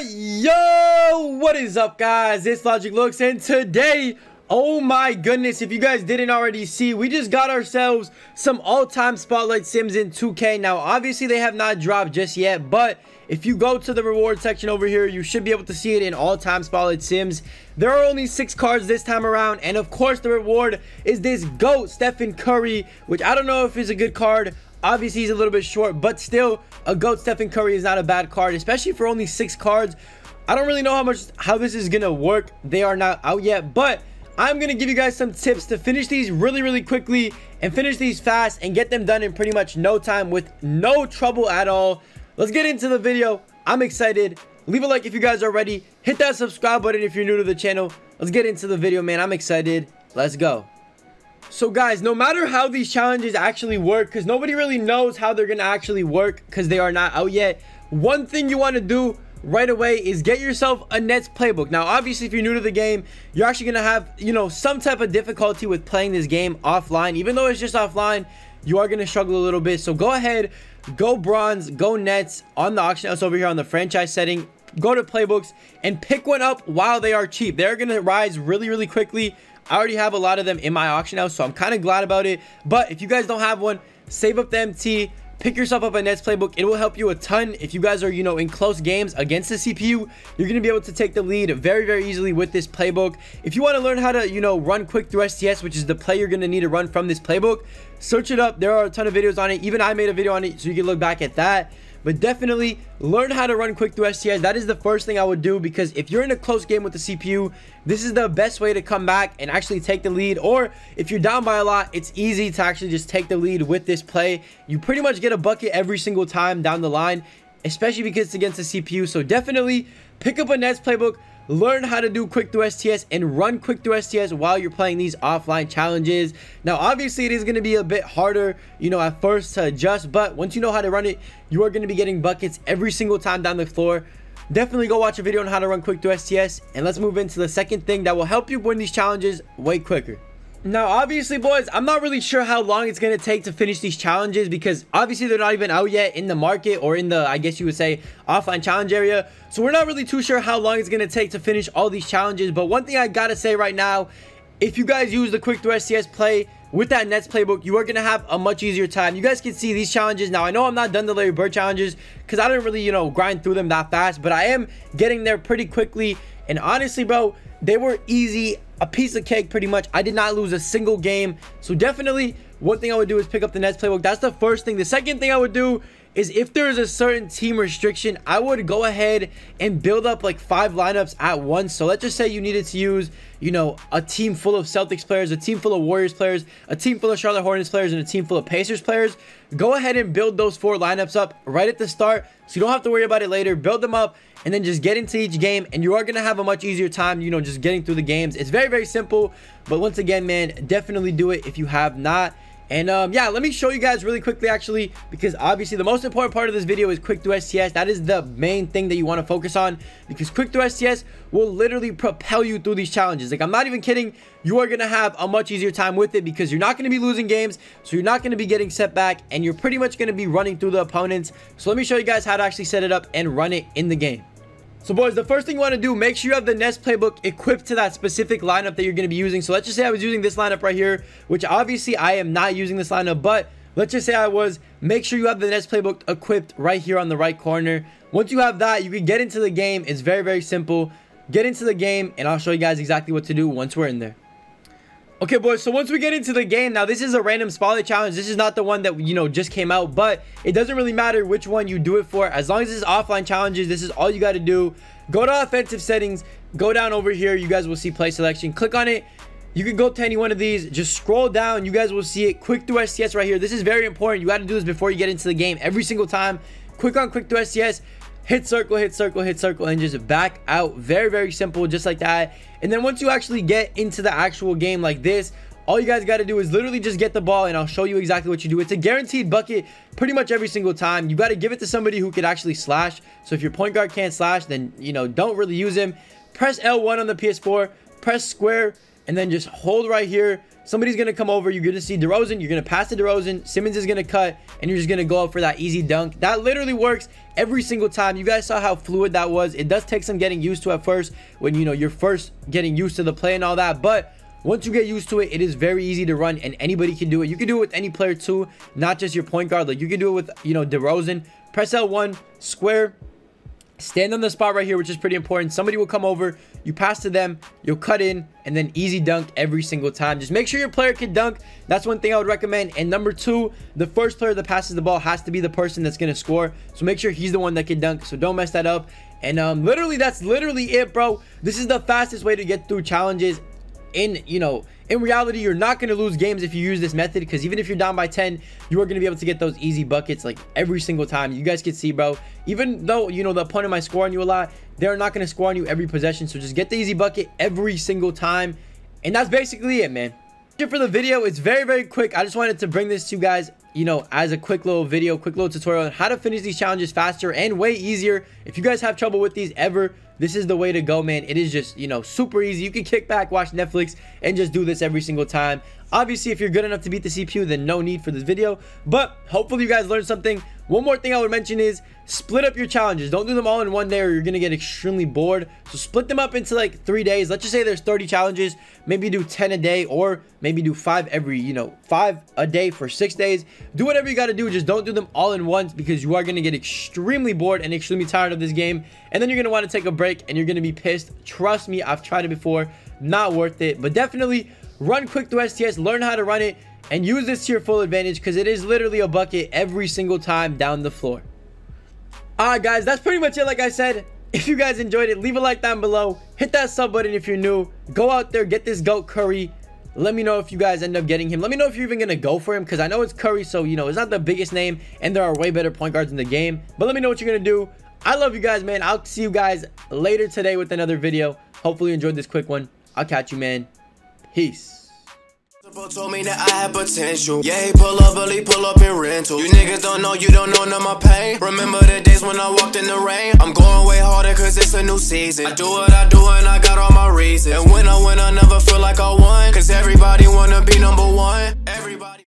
Yo, what is up guys? It's Logic Looks and today, oh my goodness, if you guys didn't already see, we just got ourselves some all-time Spotlight Sims in 2K. Now, obviously they have not dropped just yet, but if you go to the reward section over here, you should be able to see it in all-time Spotlight Sims. There are only six cards this time around, and of course the reward is this GOAT Stephen Curry, which I don't know if is a good card. Obviously, he's a little bit short, but still, a GOAT Stephen Curry is not a bad card, especially for only six cards. I don't really know how much how this is gonna work. They are not out yet, but I'm gonna give you guys some tips to finish these really, really quickly and finish these fast and get them done in pretty much no time with no trouble at all. Let's get into the video. I'm excited. Leave a like if you guys are ready. Hit that subscribe button if you're new to the channel. Let's get into the video, man. I'm excited. Let's go. So guys, no matter how these challenges actually work, because nobody really knows how they're going to actually work because they are not out yet, one thing you want to do right away is get yourself a Nets playbook. Now, obviously, if you're new to the game, you're actually going to have, you know, some type of difficulty with playing this game offline. Even though it's just offline, you are going to struggle a little bit. So go ahead, go bronze, go Nets on the auction house over here on the franchise setting. Go to playbooks and pick one up while they are cheap. They're going to rise really, really quickly. I already have a lot of them in my auction house, so I'm kind of glad about it. But if you guys don't have one, save up the MT, pick yourself up a Nets playbook. It will help you a ton if you guys are, you know, in close games against the CPU. You're going to be able to take the lead very, very easily with this playbook. If you want to learn how to, you know, run quick through STS, which is the play you're going to need to run from this playbook, search it up. There are a ton of videos on it. Even I made a video on it, so you can look back at that but definitely learn how to run quick through STS. That is the first thing I would do because if you're in a close game with the CPU, this is the best way to come back and actually take the lead. Or if you're down by a lot, it's easy to actually just take the lead with this play. You pretty much get a bucket every single time down the line, especially because it's against the CPU. So definitely pick up a Nets playbook learn how to do quick through STS and run quick through STS while you're playing these offline challenges. Now, obviously, it is going to be a bit harder, you know, at first to adjust, but once you know how to run it, you are going to be getting buckets every single time down the floor. Definitely go watch a video on how to run quick through STS, and let's move into the second thing that will help you win these challenges way quicker. Now, obviously, boys, I'm not really sure how long it's going to take to finish these challenges because obviously they're not even out yet in the market or in the, I guess you would say, offline challenge area. So we're not really too sure how long it's going to take to finish all these challenges. But one thing I got to say right now, if you guys use the Quick Through STS play with that Nets playbook, you are going to have a much easier time. You guys can see these challenges. Now, I know I'm not done the Larry Bird challenges because I didn't really, you know, grind through them that fast. But I am getting there pretty quickly. And honestly, bro, they were easy a piece of cake pretty much. I did not lose a single game. So definitely one thing I would do is pick up the Nets playbook. That's the first thing. The second thing I would do is if there is a certain team restriction, I would go ahead and build up like five lineups at once. So let's just say you needed to use, you know, a team full of Celtics players, a team full of Warriors players, a team full of Charlotte Hornets players, and a team full of Pacers players. Go ahead and build those four lineups up right at the start so you don't have to worry about it later. Build them up and then just get into each game and you are going to have a much easier time, you know, just getting through the games. It's very, very simple. But once again, man, definitely do it if you have not. And um, yeah, let me show you guys really quickly actually, because obviously the most important part of this video is quick through STS. That is the main thing that you want to focus on because quick through STS will literally propel you through these challenges. Like I'm not even kidding. You are going to have a much easier time with it because you're not going to be losing games. So you're not going to be getting set back and you're pretty much going to be running through the opponents. So let me show you guys how to actually set it up and run it in the game. So boys, the first thing you want to do, make sure you have the Nets playbook equipped to that specific lineup that you're going to be using. So let's just say I was using this lineup right here, which obviously I am not using this lineup, but let's just say I was. Make sure you have the Nets playbook equipped right here on the right corner. Once you have that, you can get into the game. It's very, very simple. Get into the game, and I'll show you guys exactly what to do once we're in there. Okay, boys, so once we get into the game, now this is a random spotlight challenge. This is not the one that, you know, just came out, but it doesn't really matter which one you do it for. As long as it's offline challenges, this is all you got to do. Go to offensive settings, go down over here. You guys will see play selection. Click on it. You can go to any one of these. Just scroll down. You guys will see it. Quick through STS right here. This is very important. You got to do this before you get into the game every single time. Quick on quick through STS hit circle, hit circle, hit circle, and just back out. Very, very simple, just like that. And then once you actually get into the actual game like this, all you guys got to do is literally just get the ball and I'll show you exactly what you do. It's a guaranteed bucket pretty much every single time. You got to give it to somebody who could actually slash. So if your point guard can't slash, then, you know, don't really use him. Press L1 on the PS4, press square, and then just hold right here. Somebody's going to come over. You're going to see DeRozan. You're going to pass to DeRozan. Simmons is going to cut, and you're just going to go up for that easy dunk. That literally works every single time. You guys saw how fluid that was. It does take some getting used to at first when, you know, you're first getting used to the play and all that. But once you get used to it, it is very easy to run, and anybody can do it. You can do it with any player too, not just your point guard. Like, you can do it with, you know, DeRozan. Press L1, square, stand on the spot right here which is pretty important. Somebody will come over you pass to them you'll cut in and then easy dunk every single time. Just make sure your player can dunk. That's one thing i would recommend. And number two the first player that passes the ball has to be the person that's going to score. So make sure he's the one that can dunk. So don't mess that up. And um literally that's literally it bro. This is the fastest way to get through challenges in you know in reality you're not going to lose games if you use this method because even if you're down by 10 you are going to be able to get those easy buckets like every single time. You guys can see bro even though you know the opponent might score on you a lot they're not going to score on you every possession. So just get the easy bucket every single time and that's basically it man. For the video. It's very very quick. I just wanted to bring this to you guys you know as a quick little video quick little tutorial on how to finish these challenges faster and way easier. If you guys have trouble with these ever this is the way to go man. It is just you know super easy. You can kick back watch netflix and just do this every single time. Obviously if you're good enough to beat the cpu then no need for this video. But hopefully you guys learned something one more thing I would mention is split up your challenges. Don't do them all in one day or you're going to get extremely bored. So split them up into like three days. Let's just say there's 30 challenges. Maybe do 10 a day or maybe do five every, you know, five a day for six days. Do whatever you got to do. Just don't do them all in once because you are going to get extremely bored and extremely tired of this game. And then you're going to want to take a break and you're going to be pissed. Trust me, I've tried it before. Not worth it. But definitely run quick through STS. Learn how to run it and use this to your full advantage because it is literally a bucket every single time down the floor. Alright guys, that's pretty much it like I said. If you guys enjoyed it, leave a like down below. Hit that sub button if you're new. Go out there, get this GOAT Curry. Let me know if you guys end up getting him. Let me know if you're even going to go for him because I know it's Curry, so, you know, it's not the biggest name and there are way better point guards in the game. But let me know what you're going to do. I love you guys, man. I'll see you guys later today with another video. Hopefully you enjoyed this quick one. I'll catch you, man. Peace told me that I had potential. Yeah, he pull up, he pull up in rental. You niggas don't know, you don't know none of my pain. Remember the days when I walked in the rain? I'm going way harder cause it's a new season. I do what I do and I got all my reasons. And when I win, I never feel like I won. Cause everybody wanna be number one. Everybody.